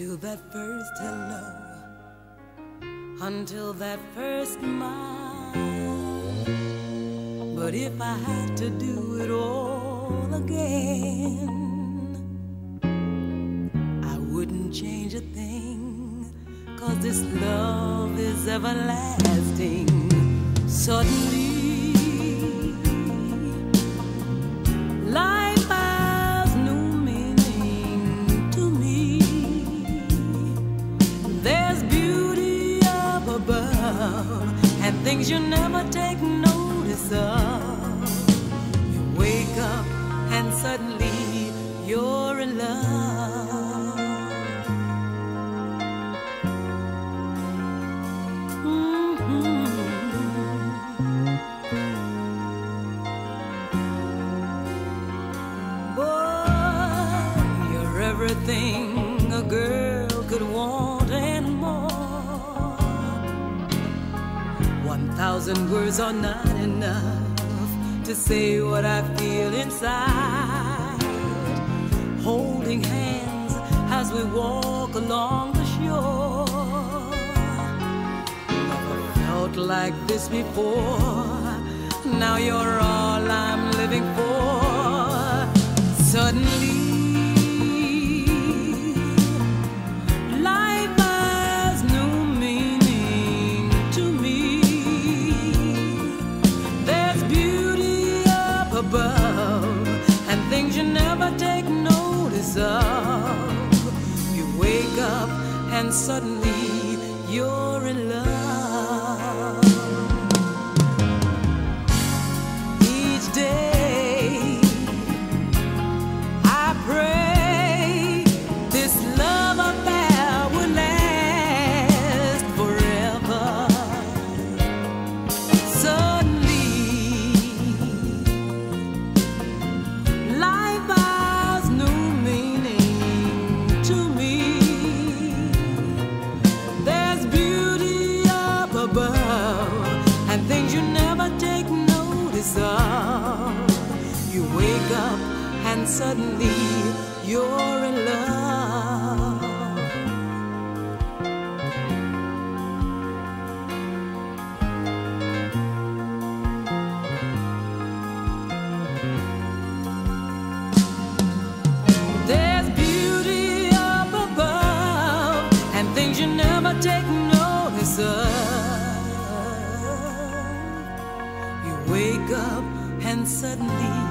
until that first hello, until that first smile. But if I had to do it all again, I wouldn't change a thing, cause this love is everlasting. Suddenly, things you never take notice of. You wake up and suddenly you're in love. Thousand words are not enough to say what I feel inside. Holding hands as we walk along the shore. Never felt like this before. Now you're all I'm living for. Suddenly, and suddenly you're suddenly you're in love. There's beauty up above and things you never take notice of. You wake up and suddenly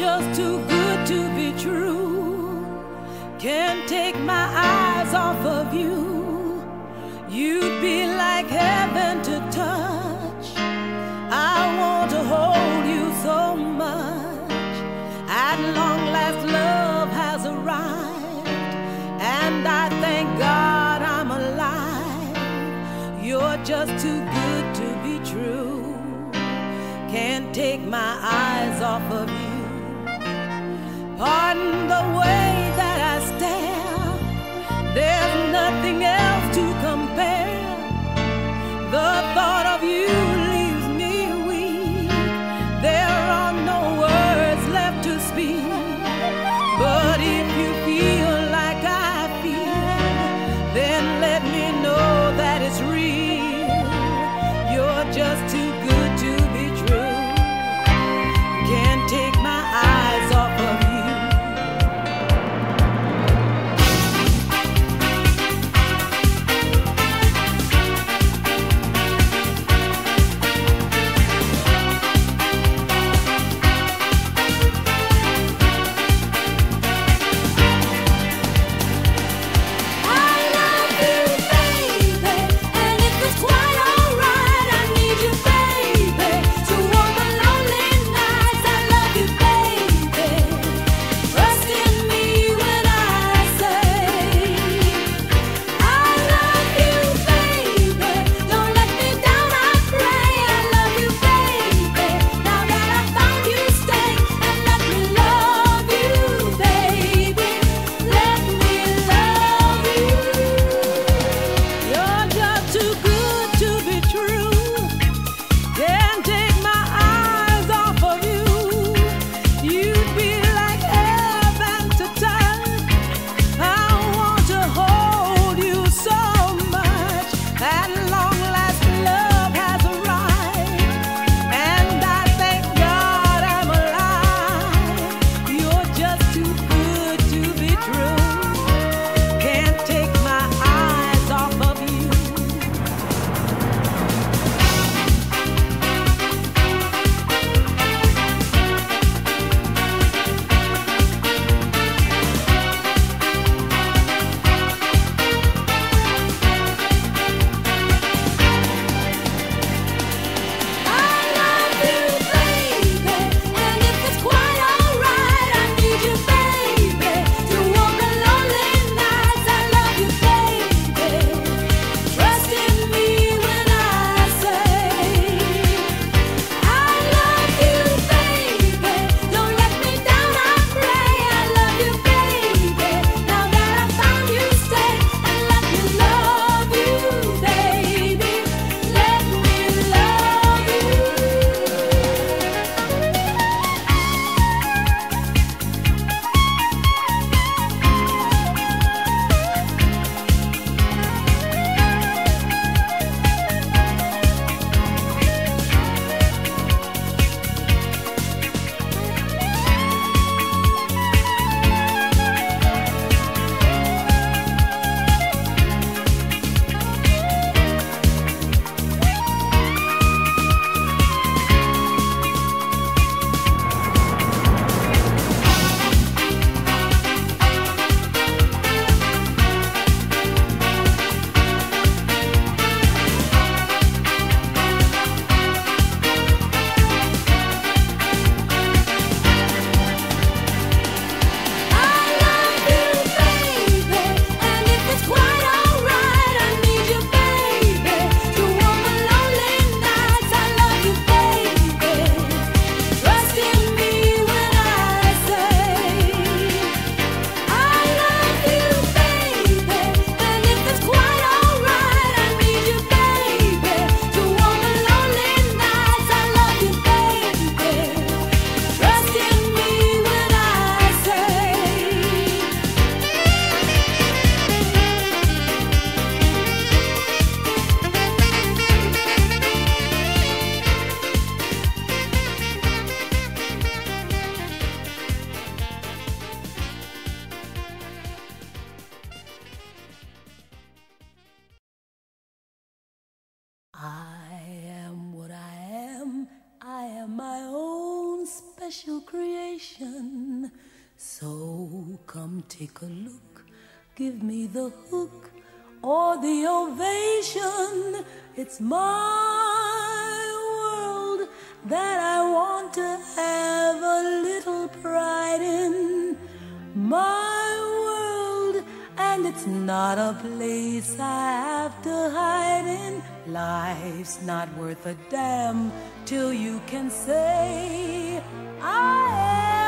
just too good to be true. Can't take my eyes off of you. You'd be like heaven to touch. I want to hold you so much. At long last, love has arrived, and I thank God I'm alive. You're just too good to be true. Can't take my eyes off of you on the way that I stare. There's nothing else to compare. The thought of you. Come take a look, give me the hook or the ovation. It's my world that I want to have a little pride in. My world, and it's not a place I have to hide in. Life's not worth a damn till you can say, I am.